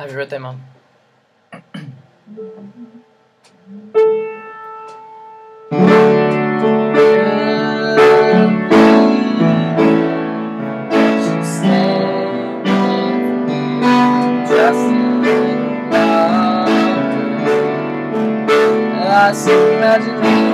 Happy birthday, mom. Imagine leaving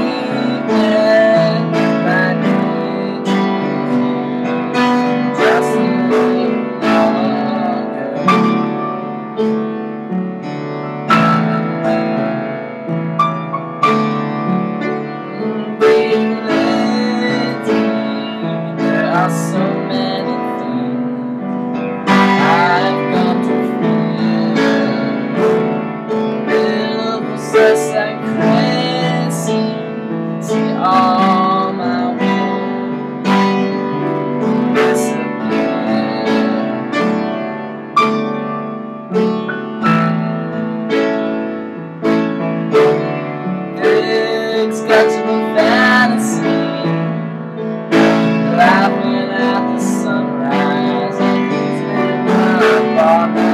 up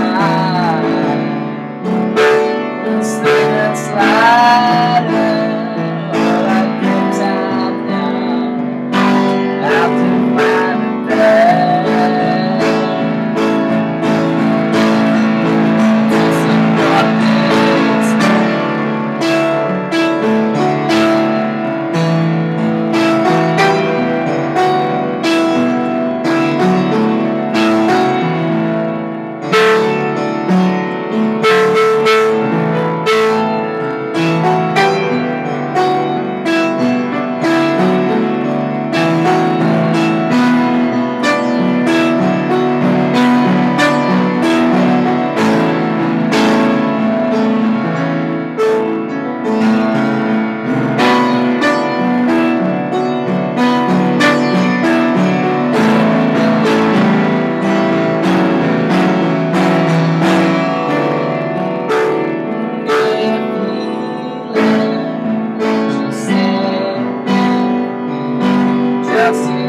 Just